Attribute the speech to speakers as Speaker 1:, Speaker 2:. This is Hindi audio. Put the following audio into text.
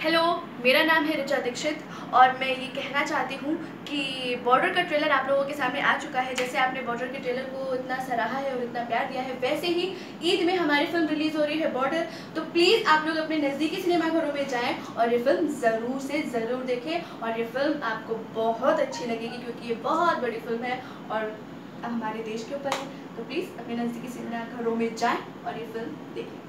Speaker 1: हेलो मेरा नाम है रिचा दीक्षित और मैं ये कहना चाहती हूँ कि बॉर्डर का ट्रेलर आप लोगों के सामने आ चुका है। जैसे आपने बॉर्डर के ट्रेलर को इतना सराहा है और इतना प्यार दिया है, वैसे ही ईद में हमारी फ़िल्म रिलीज़ हो रही है बॉर्डर तो प्लीज़ आप लोग अपने नज़दीकी सिनेमाघरों में जाएँ और ये फ़िल्म ज़रूर से ज़रूर देखें और ये फ़िल्म आपको बहुत अच्छी लगेगी क्योंकि ये बहुत बड़ी फ़िल्म है और हमारे देश के ऊपर है। तो प्लीज़ अपने नज़दीकी सिनेमाघरों में जाएँ और ये फ़िल्म देखें।